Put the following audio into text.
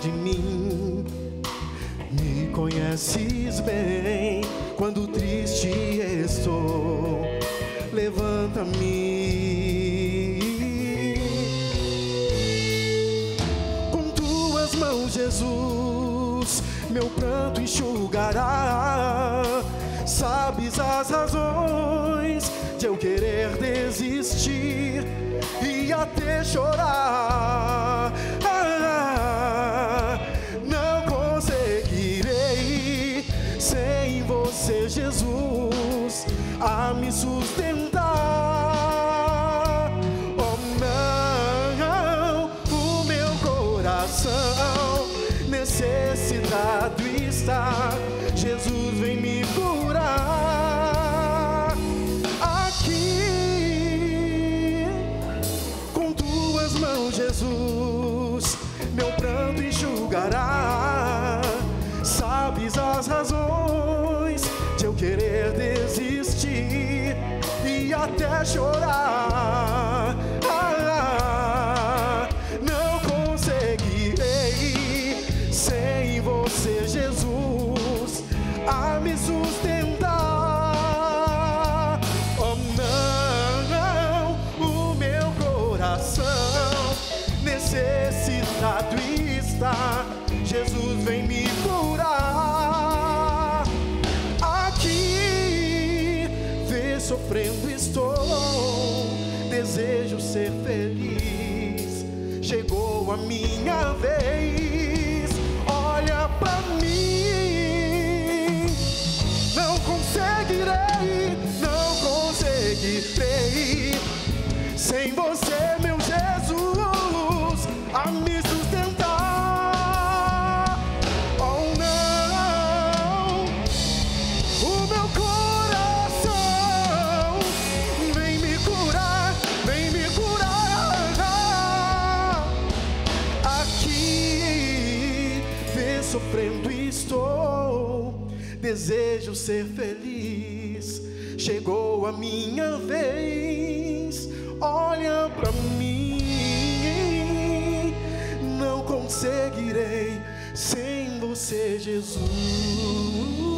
De mim. Me conheces bem quando triste estou. Levanta-me. Com tuas mãos, Jesus, meu pranto enxugará. Sabes as razões de eu querer desistir e até chorar. A me sustentar. Oh, não, o meu coração necessitado está. Jesus vem me curar aqui com tuas mãos, Jesus, meu pranto enxugará. Até chorar. Ah, não conseguirei sem você, Jesus, a me sustentar. Oh, não, o meu coração necessitado está. Sofrendo estou. Desejo ser feliz. Chegou a minha vez. Olha pra mim. Não conseguirei, não conseguirei. Sem você, meu Jesus, a me sofrendo estou. Desejo ser feliz. Chegou a minha vez. Olha pra mim. Não conseguirei sem você, Jesus.